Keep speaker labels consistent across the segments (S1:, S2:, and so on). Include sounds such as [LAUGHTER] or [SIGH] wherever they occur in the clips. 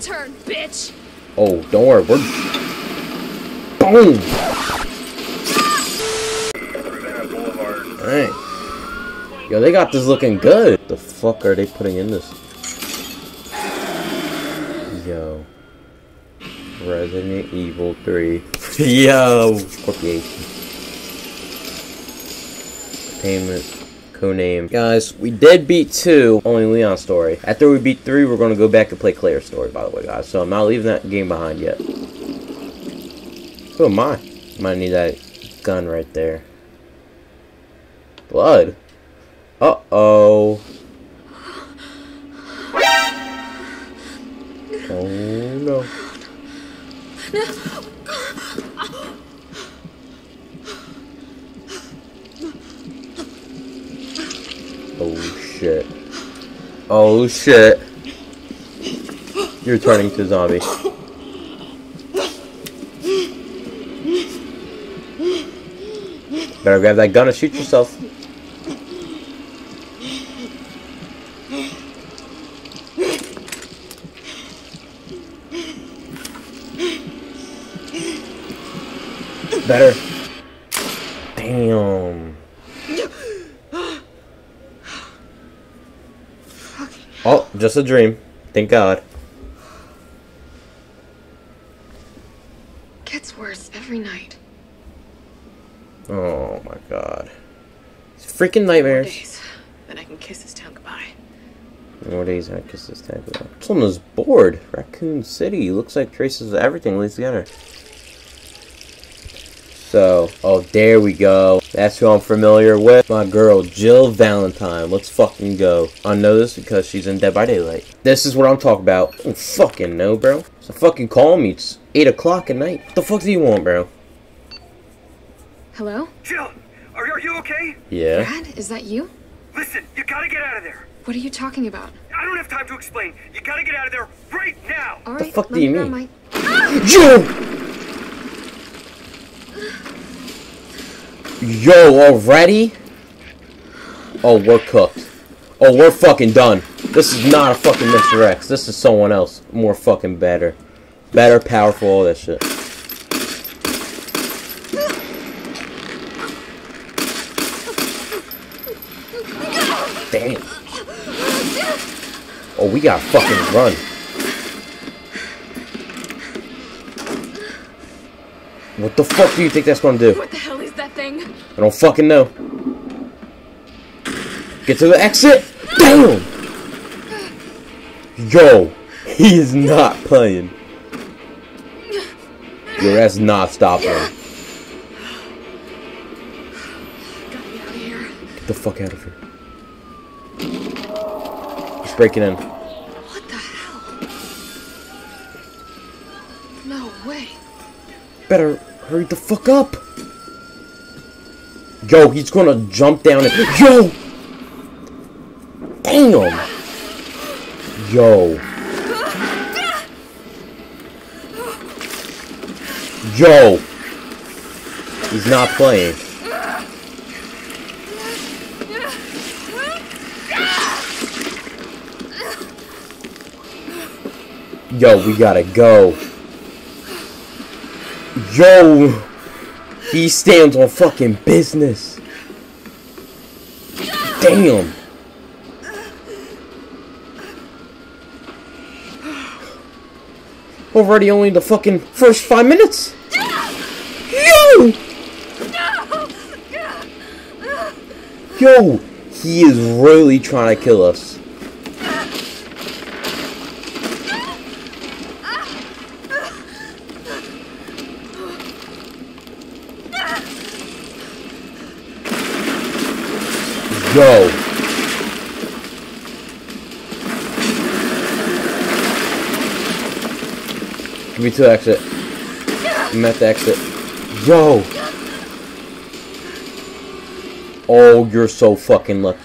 S1: turn, bitch!
S2: Oh, don't worry, we're boom. Alright. Yo, they got this looking good. The fuck are they putting in this? Yo. Resident Evil 3. [LAUGHS] Yo! Corporation. Payment. Codename. Guys, we did beat 2, only Leon story. After we beat 3, we're going to go back and play Claire's story, by the way, guys. So I'm not leaving that game behind yet. Who am I? Might need that gun right there. Blood? Uh-oh. Oh, no. Oh, shit. Oh, shit. You're turning to zombie. Better grab that gun and shoot yourself. Better. Damn. Oh, just a dream. Thank God.
S1: Gets worse every night.
S2: Oh my God. It's freaking
S1: More
S2: nightmares.
S1: days. Then I can kiss this town goodbye.
S2: More days I kiss this tag. This one is bored. Raccoon City. Looks like traces of everything lays together. So, oh, there we go. That's who I'm familiar with. My girl, Jill Valentine. Let's fucking go. I know this because she's in Dead by Daylight. This is what I'm talking about. I don't fucking know, bro. So fucking call me. It's 8 o'clock at night. What the fuck do you want, bro?
S1: Hello?
S3: Jill, are, are you okay?
S2: Yeah.
S1: Brad, is that you?
S3: Listen, you gotta get out of there.
S1: What are you talking about?
S3: I don't have time to explain. You gotta get out of there right now.
S1: All
S2: The fuck do you mean?
S1: My...
S2: Jill! Yo, already? Oh, we're cooked. Oh, we're fucking done. This is not a fucking Mr. X. This is someone else. More fucking better. Better, powerful, all that shit. Damn. Oh, we gotta fucking run. What the fuck do you think that's gonna do? I don't fucking know. Get to the exit! Damn! Yo, he is not playing. Yo, that's not stopping
S1: get out of here.
S2: Get the fuck out of here. He's breaking in.
S1: What the hell? No way.
S2: Better hurry the fuck up. Yo, he's gonna jump down and. Yo! Damn! Yo. Yo! He's not playing. Yo, we gotta go. Yo! He stands on fucking business. Damn! Already only the fucking first five minutes? Yo! Yo! He is really trying to kill us. Yo! Give me to exit. I'm at the exit. Yo! Oh, you're so fucking lucky.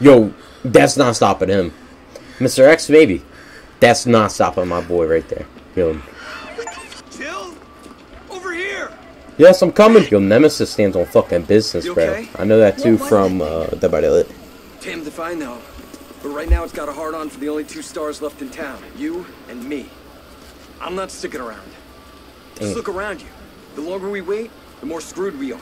S2: Yo, that's not stopping him. Mr. X, maybe. That's not stopping my boy right there. Yo.
S3: Jill, over here.
S2: Yes, I'm coming. Your Nemesis stands on fucking business,
S3: You
S2: bro. I know that too
S3: What
S2: from uh, Dead by Daylight.
S3: Damned if I know. But right now it's got a hard on for the only two stars left in town. You and me.
S4: I'm not sticking around.
S2: Damn.
S4: Just look around you. The longer we wait, the more screwed we are.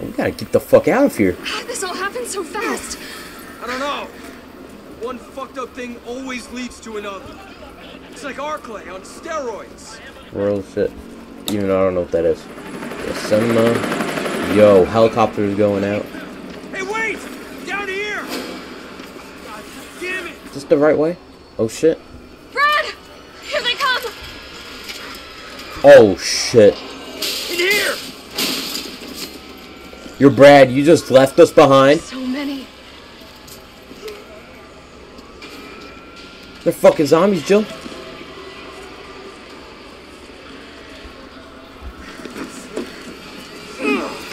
S2: We gotta get the fuck out of here.
S1: How did this all happen so fast?
S4: I don't know. One fucked up thing always leads to another. It's like Arklay on steroids.
S2: World shit. Even though I don't know what that is. The cinema. Yo, helicopters going out.
S4: Hey, wait! Down here! God damn it!
S2: Is this the right way? Oh shit.
S1: Brad! Here they come!
S2: Oh shit.
S4: In here!
S2: You're Brad, you just left us behind.
S1: So many.
S2: They're fucking zombies, Jill.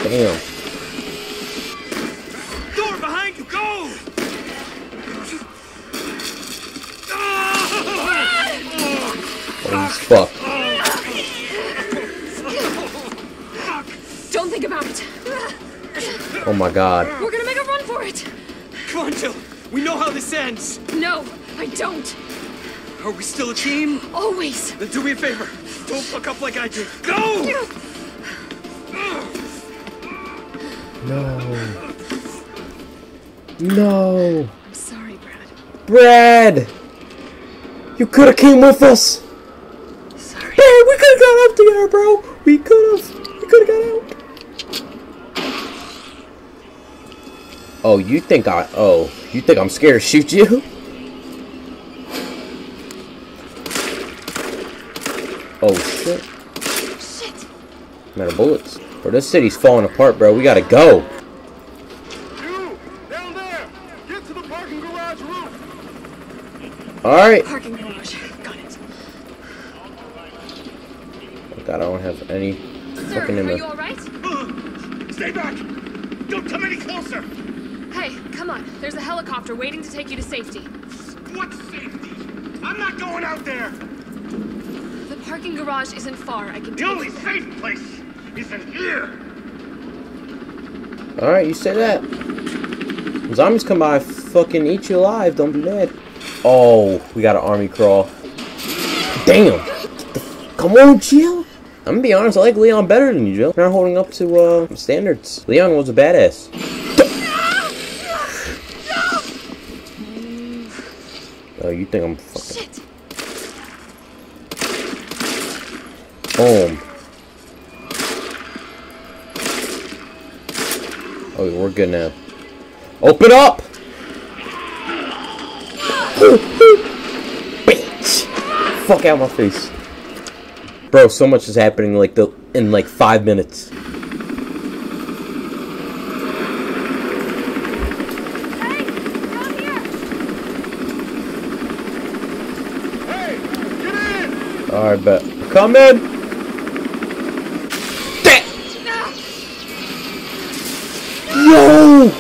S2: Damn.
S4: Door behind you, go!
S2: Oh, Holy fuck.
S1: Don't think about it.
S2: Oh my god.
S1: We're gonna make a run for it.
S4: Come on, Jill. We know how this ends.
S1: No, I don't.
S4: Are we still a team?
S1: Always.
S4: Then do me a favor. Don't fuck up like I did. Go!
S2: No. No.
S1: I'm sorry, Brad.
S2: Brad! You could have came with us!
S1: Sorry.
S2: Hey, we could have got up together, bro! We could have. We could have got out. Oh, you think I. Oh, you think I'm scared to shoot you? Oh, shit.
S1: Shit.
S2: I'm out of bullets. Bro, this city's falling apart, bro. We gotta go.
S5: You! Down there! Get to the parking garage roof!
S2: Alright.
S1: Parking garage. Got it.
S2: Oh, God, I don't have any
S1: Sir,
S2: fucking
S1: are you alright?
S3: Uh, stay back! Don't come any closer!
S1: Hey, come on. There's a helicopter waiting to take you to safety.
S3: What safety? I'm not going out there!
S1: The parking garage isn't far. I can
S3: The
S1: take
S3: only
S1: you there.
S3: safe place is in here!
S2: Alright, you say that. Zombies come by, fucking eat you alive. Don't be mad. Oh, we got an army crawl. Damn. Come on, Jill. I'm gonna be honest, I like Leon better than you, Jill. You're not holding up to uh, standards. Leon was a badass. [LAUGHS] Oh, you think I'm fucking
S1: Shit.
S2: boom? Oh, we're good now. Open up! Bitch! Fuck out my face. Bro, so much is happening like the in like five minutes.
S1: Hey.
S5: Hey! Get in!
S2: Alright, bet. Come in! Da- Yo!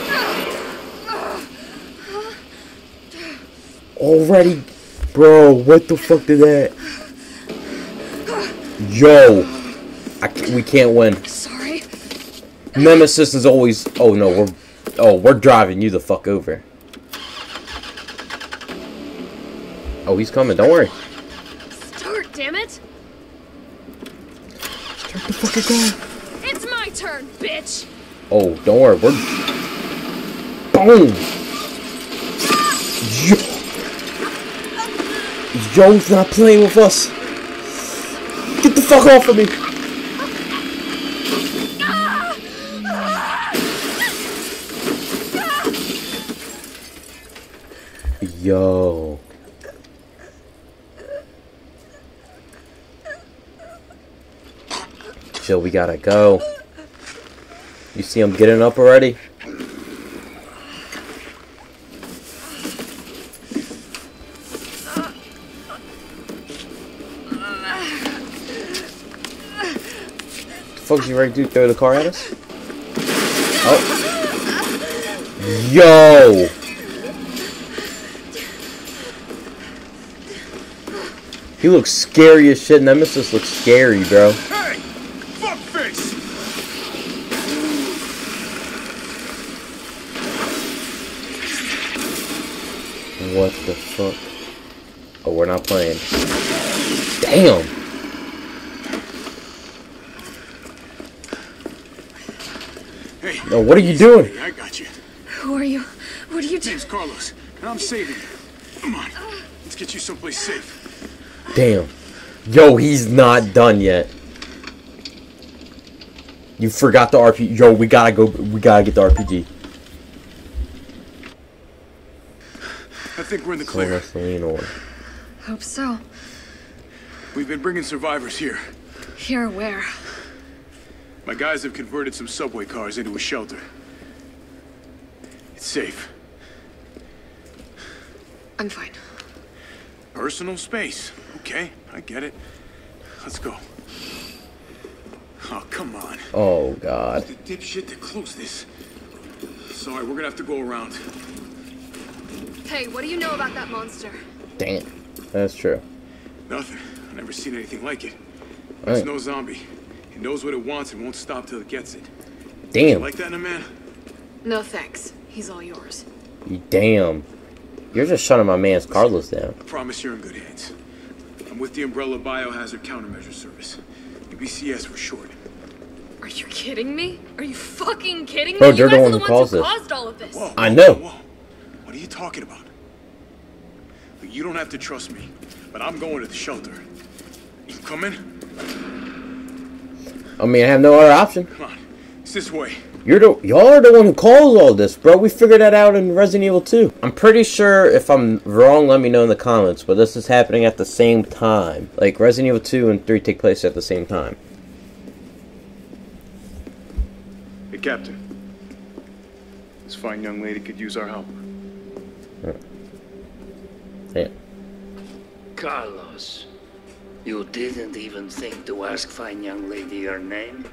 S2: Already? Bro, what the fuck did that? Yo! We can't win.
S1: Sorry.
S2: Nemesis is always. Oh no, we're. Oh, we're driving you the fuck over. Oh, he's coming. Don't worry.
S1: Start, damn it.
S2: Start the fucking car.
S1: It's my turn, bitch.
S2: Oh, don't worry. We're. Boom! Yo! Yo's not playing with us. Get the fuck off of me. Yo. Jill, we gotta go. You see him getting up already? The you ready to? Throw the car at us? Oh. Yo! He looks scary as shit. Nemesis looks scary, bro.
S5: Hey! Fuckface!
S2: What the fuck? Oh, we're not playing. Damn!
S5: Hey.
S2: No, what are you doing?
S5: Hey, I got you.
S1: Who are you? What are you doing?
S5: Name's Carlos, and I'm saving you. Come on. Let's get you someplace safe.
S2: Damn. Yo, he's not done yet. You forgot the RPG. Yo, we gotta go. We gotta get the RPG.
S5: I think we're in the
S2: So
S5: clear.
S2: let's lean on.
S1: Hope so.
S5: We've been bringing survivors here.
S1: Here, where?
S5: My guys have converted some subway cars into a shelter. It's safe.
S1: I'm fine.
S5: Personal space. Okay, I get it. Let's go. Oh, come on.
S2: Oh God.
S5: The dipshit to close this. Sorry, we're gonna have to go around.
S1: Hey, what do you know about that monster?
S2: Dang it. That's true.
S5: Nothing. I've never seen anything like it. It's
S2: Alright.
S5: no zombie. It knows what it wants and won't stop till it gets it.
S2: Damn.
S5: Like that in a man?
S1: No thanks. He's all yours.
S2: Damn. You're just shutting my man's Carlos down.
S5: I promise you're in good hands. I'm with the Umbrella Biohazard Countermeasure Service. UBCS for short.
S1: Are you kidding me? Are you fucking kidding
S2: Bro,
S1: me?
S2: they're
S1: you
S2: the
S1: guys
S2: one
S1: are
S2: who
S1: the
S2: caused
S1: ones who
S2: this.
S1: caused all of this.
S5: Whoa,
S2: I know.
S5: Whoa, whoa. What are you talking about? Look, you don't have to trust me, but I'm going to the shelter. You coming?
S2: I mean, I have no other option.
S5: Come on. It's this way.
S2: You're the y'all are the one who caused all this, bro. We figured that out in Resident Evil 2. I'm pretty sure if I'm wrong, let me know in the comments. But this is happening at the same time. Like Resident Evil 2 and 3 take place at the same time.
S5: Hey, Captain. This fine young lady could use our help.
S2: Yeah.
S6: Carlos, you didn't even think to ask fine young lady her name?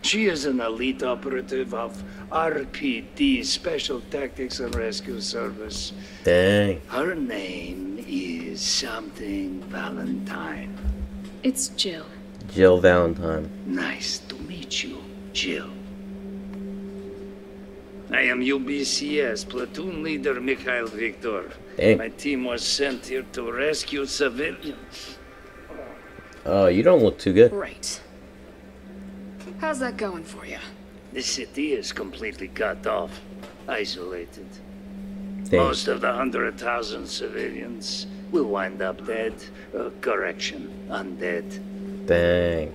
S6: She is an elite operative of RPD, Special Tactics and Rescue Service.
S2: Dang.
S6: Her name is something Valentine.
S1: It's Jill.
S2: Jill Valentine.
S6: Nice to meet you, Jill. I am UBCS platoon leader Mikhail Viktor.
S2: Dang.
S6: My team was sent here to rescue civilians.
S2: Oh, you don't look too good.
S1: Right. How's that going for you?
S6: The city is completely cut off, isolated.
S2: Dang.
S6: Most of the hundred thousand civilians will wind up dead. Uh, correction, undead.
S2: Dang.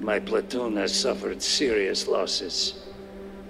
S6: My platoon has suffered serious losses.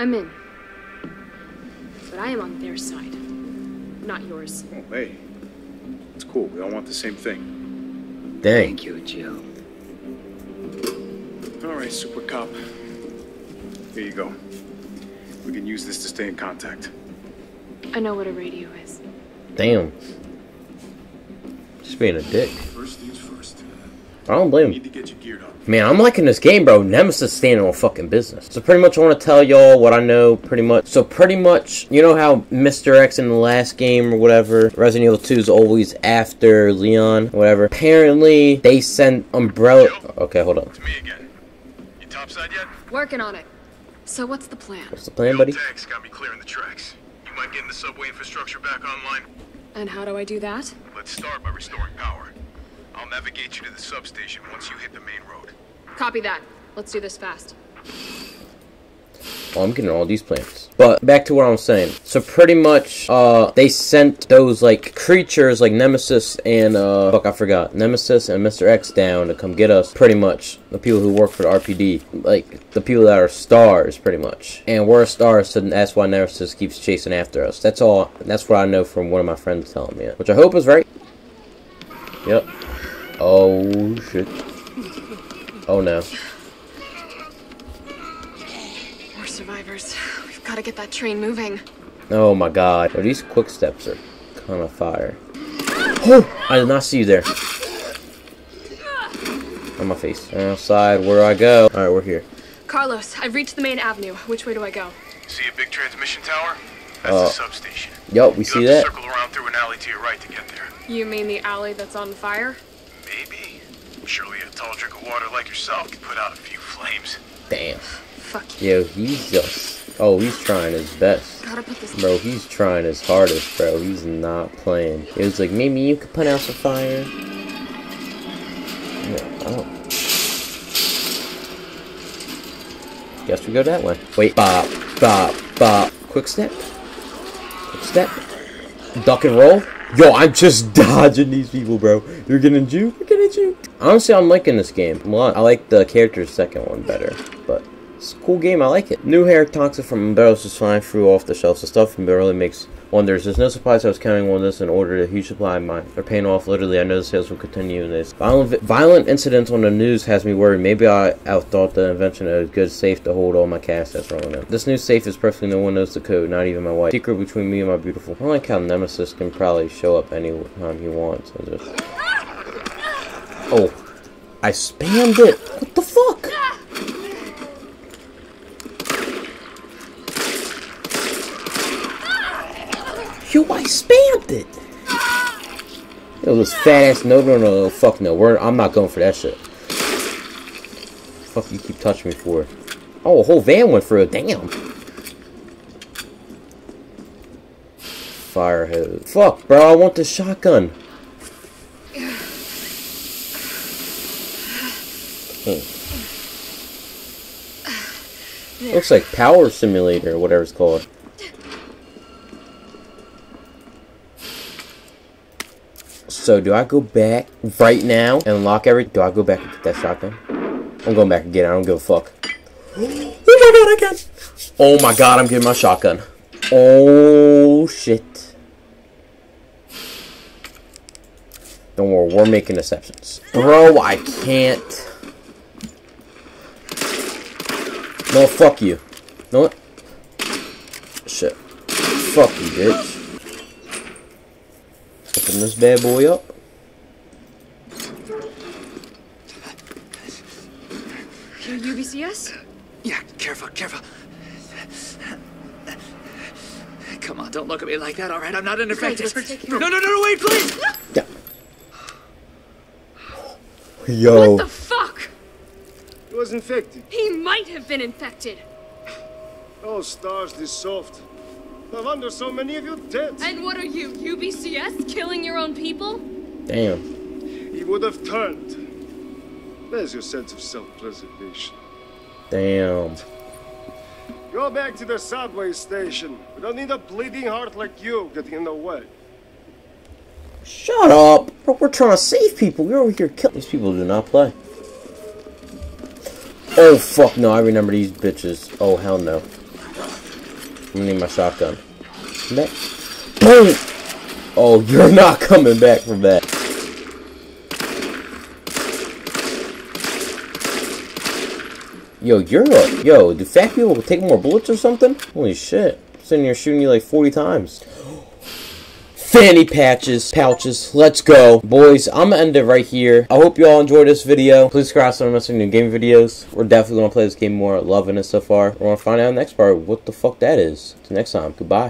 S1: I'm in. But I am on their side, not yours.
S5: Oh, hey. It's cool. We all want the same thing.
S2: Dang.
S6: Thank you, Jill.
S5: All right, Super Cop. Here you go. We can use this to stay in contact.
S1: I know what a radio is.
S2: Damn. Just being a dick.
S5: First things first.
S2: I don't blame him.
S5: Need to get you geared up.
S2: Man, I'm liking this game, bro. Nemesis standing on fucking business. So pretty much I want to tell y'all what I know pretty much. So pretty much, you know how Mr. X in the last game or whatever, Resident Evil 2 is always after Leon, whatever. Apparently, they sent Umbrella... Okay, hold on.
S5: It's me again. You topside yet?
S1: Working on it. So what's the plan?
S2: What's the plan, buddy?
S5: tanks got me clearing the tracks. You mind getting the subway infrastructure back online?
S1: And how do I do that?
S5: Let's start by restoring power. I'll navigate you to the substation once you hit the main road.
S1: Copy that. Let's do this fast.
S2: Oh, I'm getting all these plans. But back to what I'm saying. So pretty much, uh, they sent those like creatures like Nemesis and uh, fuck, I forgot Nemesis and Mr. X down to come get us. Pretty much the people who work for the RPD, like the people that are stars, pretty much. And we're stars, so that's why Nemesis keeps chasing after us. That's all. That's what I know from one of my friends telling me, it, which I hope is right. Yep. Oh shit. Oh no.
S1: More survivors. We've got to get that train moving.
S2: Oh my god. Oh, these quick steps are kind of fire. Oh! I did not see you there. On my face. Outside, where do I go? Alright, we're here.
S1: Carlos, I've reached the main avenue. Which way do I go?
S5: See a big transmission tower? That's
S2: Uh,
S5: the substation.
S2: Yup, we
S5: You'll
S2: see
S5: have
S2: that.
S5: to circle around through an alley to your right to get there.
S1: You mean the alley that's on fire?
S5: Maybe. Surely a tall drink of water like yourself can put out a few flames.
S2: Damn.
S1: Fuck you.
S2: Yo, he's just. Oh, he's trying his best.
S1: Gotta put this.
S2: Bro, he's trying his hardest, bro. He's not playing. He was like, maybe you could put out some fire. Yeah, I don't. Guess we go that way. Wait, bop, bop, bop. Quick step. Quick step. Duck and roll. Yo, I'm just [LAUGHS] dodging these people, bro. You're getting juke. You're getting juke. Honestly, I'm liking this game. Well, I like the character's second one better, but it's a cool game. I like it. New hair toxic from barrels just fine. through off the shelves. The stuff from barely makes wonders. There's no surprise I was counting on this and ordered a huge supply of mine. They're paying off literally. I know the sales will continue in this. Violent, violent incidents on the news has me worried. Maybe I outthought the invention of a good safe to hold all my cash that's wrong now. This new safe is perfectly no one knows the code, not even my wife. Secret between me and my beautiful. I like how Nemesis can probably show up anytime he wants. Oh. I spammed it. What the fuck? Yo, I spammed it. Yo, this fat ass. No, no, no, no. Fuck no. We're, I'm not going for that shit. Fuck you keep touching me for. Oh, a whole van went through it. Damn. Fire hose. Fuck, bro. I want the shotgun. Hmm. Looks like Power Simulator, or whatever it's called. So, do I go back right now and lock every? Do I go back and get that shotgun? I'm going back again. I don't give a fuck. Oh my god, I can! Oh my god, I'm getting my shotgun. Oh shit. Don't worry, we're making exceptions. Bro, I can't. No, fuck you. know what? Shit. Fuck you, bitch. Open this bad boy up.
S1: Your UBCS?
S7: Yeah, careful, careful. Come on, don't look at me like that, all right? I'm not unaffected.
S1: let's
S7: No, no, no, no, wait, please!
S2: Yeah. Yo.
S1: What the fuck?
S8: He was infected.
S1: He might have been infected.
S8: Oh, stars, this soft. No wonder so many of you dead.
S1: And what are you, UBCS? Killing your own people?
S2: Damn.
S8: He would have turned. There's your sense of self-preservation.
S2: Damn.
S8: Go back to the subway station. We don't need a bleeding heart like you getting in the way.
S2: Shut up. Bro, we're trying to save people. We're over here killing. These people do not play. Oh, fuck no. I remember these bitches. Oh, hell no. I'm gonna need my shotgun. Back. Boom! Oh, you're not coming back from that. Yo, you're a... Yo, do fat people take more bullets or something? Holy shit. Sitting here shooting you like 40 times. Fanny patches, pouches, let's go. Boys, I'm gonna end it right here. I hope you all enjoyed this video. Please subscribe so I'm missing new game videos. We're definitely gonna play this game more, loving it so far. We're gonna find out next part what the fuck that is. Till next time, goodbye.